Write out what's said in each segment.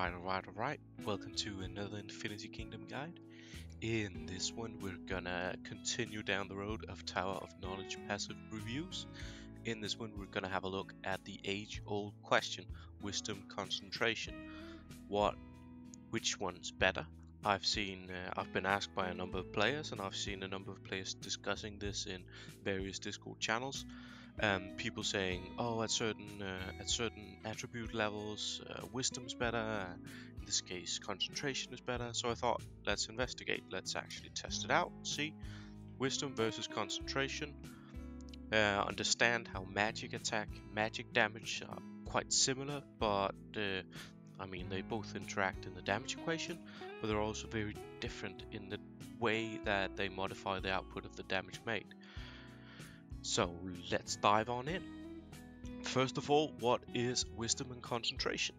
Alright, alright, alright. Welcome to another Infinity Kingdom guide. In this one, we're gonna continue down the road of Tower of Knowledge passive reviews. In this one, we're gonna have a look at the age-old question, wisdom concentration. What, which one's better? I've seen, uh, I've been asked by a number of players, and I've seen a number of players discussing this in various Discord channels um, people saying, "Oh, at certain uh, at certain attribute levels, uh, wisdom's better. In this case, concentration is better." So I thought, let's investigate. Let's actually test it out. See, wisdom versus concentration. Uh, understand how magic attack, magic damage are quite similar, but uh, I mean they both interact in the damage equation, but they're also very different in the way that they modify the output of the damage made. So let's dive on in. First of all, what is wisdom and concentration?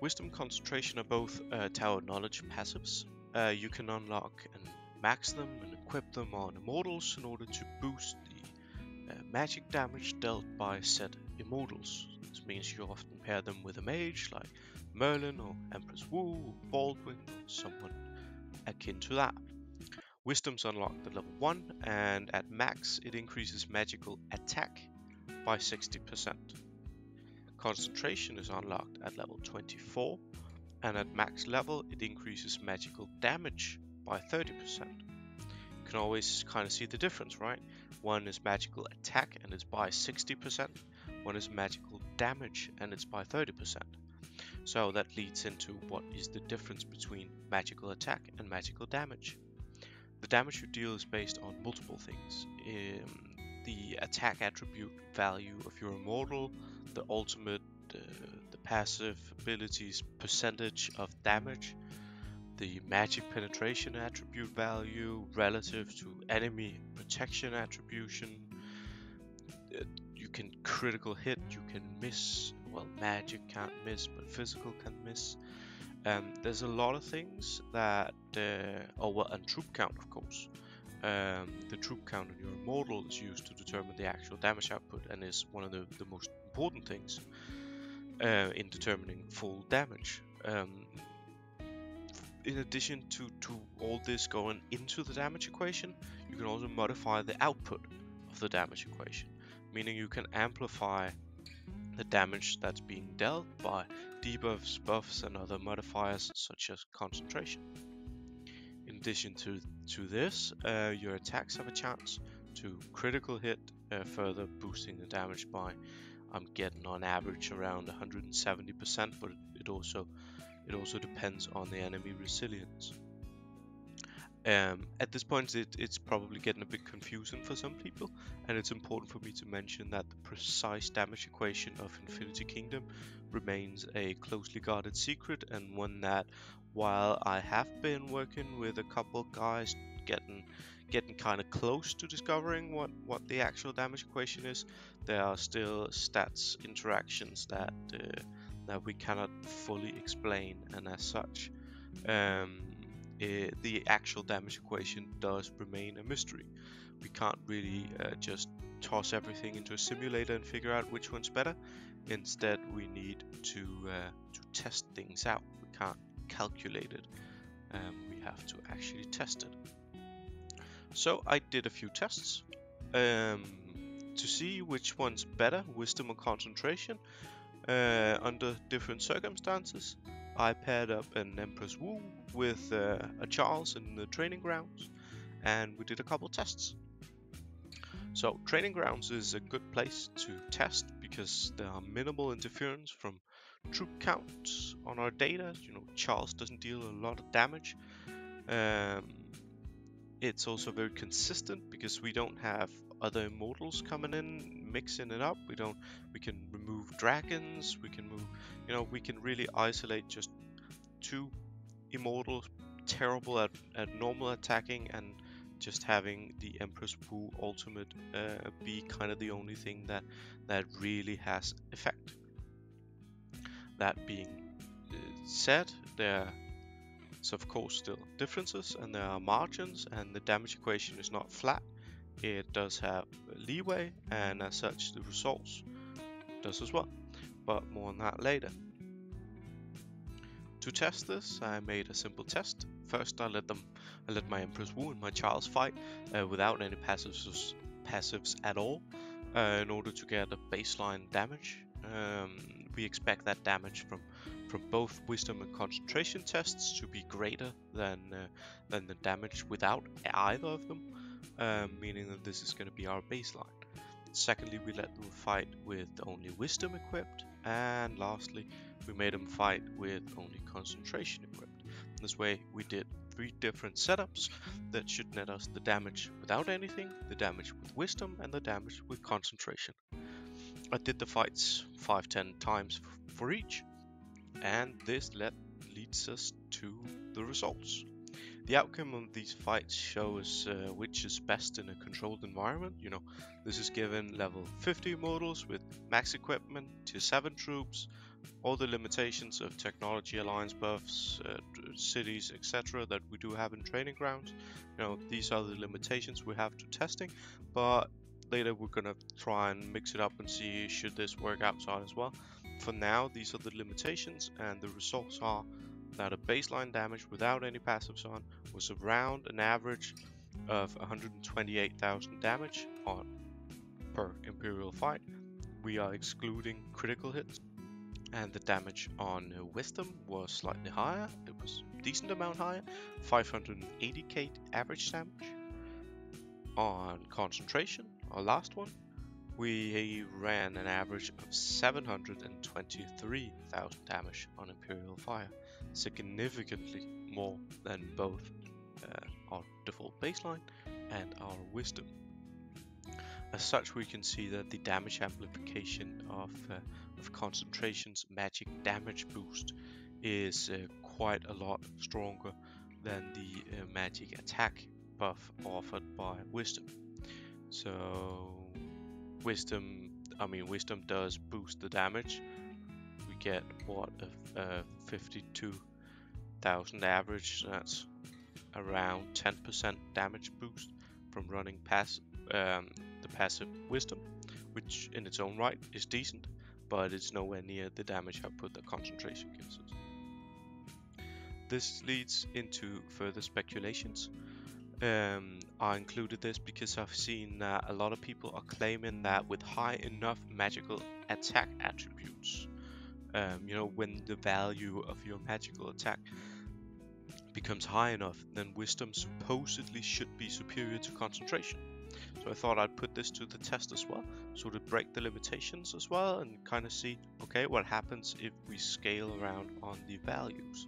Wisdom and concentration are both uh, tower knowledge passives. Uh, you can unlock and max them and equip them on immortals in order to boost the uh, magic damage dealt by said immortals. This means you often pair them with a mage like Merlin or Empress Wu or Baldwin or someone akin to that. Wisdom's unlocked at level 1 and at max it increases magical attack by 60%. Concentration is unlocked at level 24 and at max level it increases magical damage by 30%. You can always kind of see the difference, right? One is magical attack and it's by 60%, one is magical damage and it's by 30%. So that leads into what is the difference between magical attack and magical damage. The damage you deal is based on multiple things. Um, the attack attribute value of your immortal, the ultimate, uh, the passive abilities percentage of damage, the magic penetration attribute value relative to enemy protection attribution. Uh, you can critical hit, you can miss. Well, magic can't miss, but physical can miss. Um, there's a lot of things that, uh, oh well, and troop count of course. Um, the troop count on your model is used to determine the actual damage output and is one of the, the most important things uh, in determining full damage. Um, in addition to, to all this going into the damage equation, you can also modify the output of the damage equation, meaning you can amplify the damage that's being dealt by debuffs, buffs and other modifiers such as concentration. In addition to, to this, uh, your attacks have a chance to critical hit, uh, further boosting the damage by I'm getting on average around 170%, but it also it also depends on the enemy resilience. Um, at this point, it, it's probably getting a bit confusing for some people, and it's important for me to mention that the precise damage equation of Infinity Kingdom remains a closely guarded secret, and one that, while I have been working with a couple guys getting getting kind of close to discovering what what the actual damage equation is, there are still stats interactions that uh, that we cannot fully explain, and as such. Um, uh, the actual damage equation does remain a mystery. We can't really uh, just toss everything into a simulator and figure out which one's better. Instead, we need to uh, to test things out. We can't calculate it. Um, we have to actually test it. So I did a few tests um, to see which one's better, wisdom or concentration, uh, under different circumstances. I paired up an Empress Wu with uh, a Charles in the training grounds, and we did a couple tests. So training grounds is a good place to test because there are minimal interference from troop counts on our data. You know, Charles doesn't deal a lot of damage. Um, it's also very consistent because we don't have other immortals coming in mixing it up. We don't we can remove dragons. We can move you know we can really isolate just two immortals terrible at, at normal attacking and just having the Empress Wu ultimate uh, be kind of the only thing that that really has effect. That being uh, said, there's of course still differences and there are margins and the damage equation is not flat it does have leeway and as such the results does as well but more on that later To test this, I made a simple test. First, I let them, I let my Empress Wu and my Charles fight uh, without any passives, passives at all, uh, in order to get a baseline damage. Um, we expect that damage from from both wisdom and concentration tests to be greater than uh, than the damage without either of them, um, meaning that this is going to be our baseline. Secondly, we let them fight with only wisdom equipped, and lastly, we made them fight with only concentration equipped. This way, we did three different setups that should net us the damage without anything, the damage with wisdom, and the damage with concentration. I did the fights 5-10 times for each, and this led, leads us to the results. The outcome of these fights shows uh, which is best in a controlled environment. You know, this is given level 50 models with max equipment, tier 7 troops, all the limitations of technology alliance buffs, uh, cities, etc. that we do have in training grounds. You know, these are the limitations we have to testing, but later we're gonna try and mix it up and see should this work outside as well. For now, these are the limitations and the results are that a baseline damage without any passives on was around an average of 128,000 damage on per Imperial Fire. We are excluding critical hits and the damage on Wisdom was slightly higher. It was a decent amount higher, 580k average damage. On Concentration, our last one, we ran an average of 723,000 damage on Imperial Fire, significantly more than both uh, our default baseline and our Wisdom. As such, we can see that the damage amplification of, uh, of Concentration's magic damage boost is uh, quite a lot stronger than the uh, magic attack buff offered by Wisdom. So wisdom I mean wisdom does boost the damage. We get what a, a 52,000 average. That's around 10% damage boost from running pass um, the passive wisdom which in its own right is decent but it's nowhere near the damage output that concentration gives us. This leads into further speculations. Um, I included this because I've seen that a lot of people are claiming that with high enough magical attack attributes, um, you know, when the value of your magical attack becomes high enough, then wisdom supposedly should be superior to concentration. So I thought I'd put this to the test as well, so to break the limitations as well and kind of see, okay, what happens if we scale around on the values.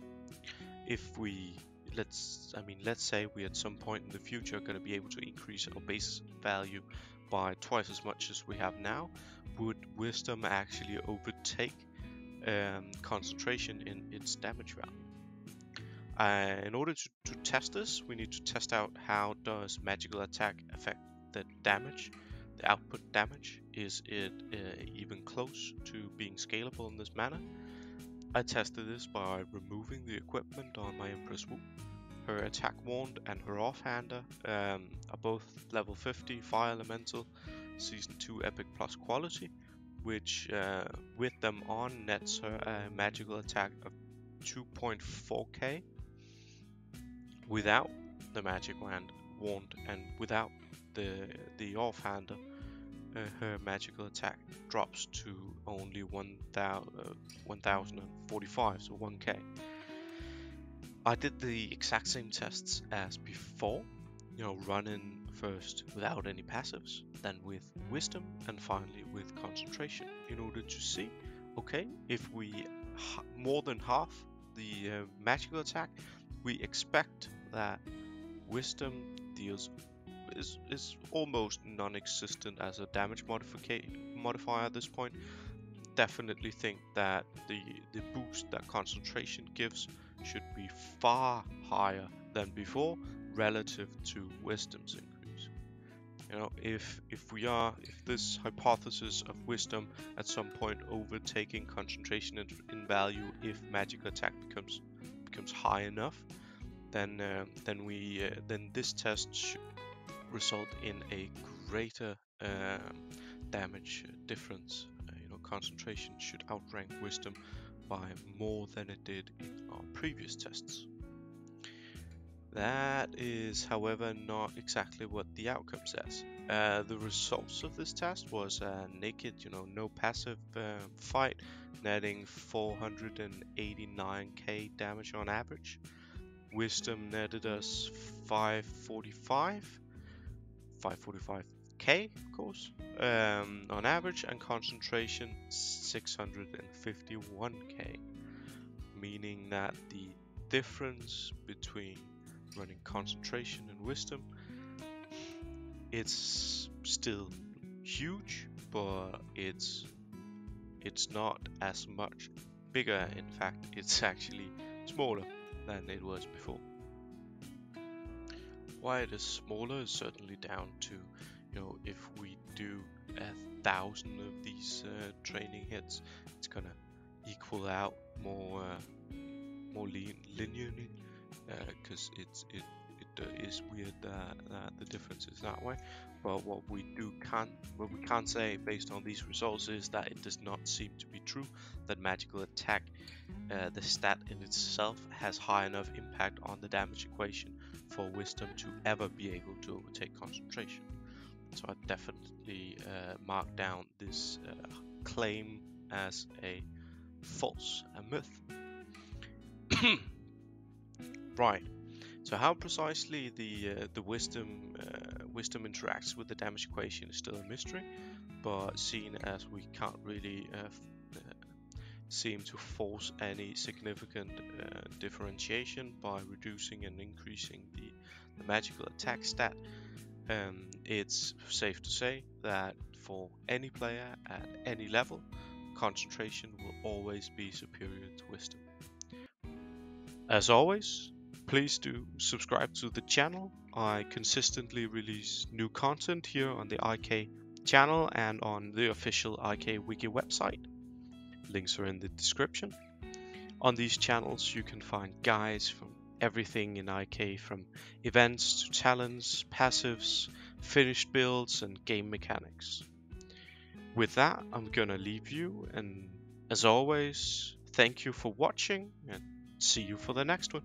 If we let's I mean let's say we at some point in the future are going to be able to increase our base value by twice as much as we have now would wisdom actually overtake um, concentration in its damage value? Uh, in order to, to test this we need to test out how does magical attack affect the damage the output damage. Is it uh, even close to being scalable in this manner I tested this by removing the equipment on my Empress Wu. Her attack wand and her offhander um, are both level 50 Fire Elemental Season 2 Epic Plus quality, which uh, with them on nets her a magical attack of 2.4k without the magic wand, wand and without the, the offhander uh, her magical attack drops to only 1045, uh, so 1k. I did the exact same tests as before, you know, running first without any passives, then with wisdom, and finally with concentration, in order to see, okay, if we more than half the uh, magical attack, we expect that wisdom deals is, is almost non-existent as a damage modifier at this point. Definitely think that the, the boost that concentration gives should be far higher than before relative to wisdom's increase. You know, if if we are if this hypothesis of wisdom at some point overtaking concentration in, in value if magic attack becomes becomes high enough, then uh, then we uh, then this test should result in a greater um, damage difference. Uh, you know, concentration should outrank wisdom by more than it did in our previous tests. That is, however, not exactly what the outcome says. Uh, the results of this test was a naked, you know, no passive uh, fight, netting 489k damage on average. Wisdom netted us 545, 545k, of course, um, on average, and concentration 651k, meaning that the difference between running concentration and wisdom. It's still huge, but it's it's not as much bigger. In fact, it's actually smaller than it was before. Why it is smaller is certainly down to, you know, if we do a thousand of these uh, training hits, it's gonna equal out more uh, more linearly because uh, it's it it uh, is weird that, that the difference is that way. But what we do can't what we can't say based on these results is that it does not seem to be true that magical attack, uh, the stat in itself, has high enough impact on the damage equation for wisdom to ever be able to overtake concentration. So I definitely uh, mark down this uh, claim as a false, a myth. Right. So how precisely the uh, the wisdom uh, wisdom interacts with the damage equation is still a mystery, but seen as we can't really uh seem to force any significant uh, differentiation by reducing and increasing the, the magical attack stat, um, it's safe to say that for any player at any level, concentration will always be superior to wisdom. As always, Please do subscribe to the channel. I consistently release new content here on the IK channel and on the official IK Wiki website. Links are in the description. On these channels you can find guides from everything in IK from events to talents, passives, finished builds and game mechanics. With that, I'm gonna leave you and as always, thank you for watching and see you for the next one.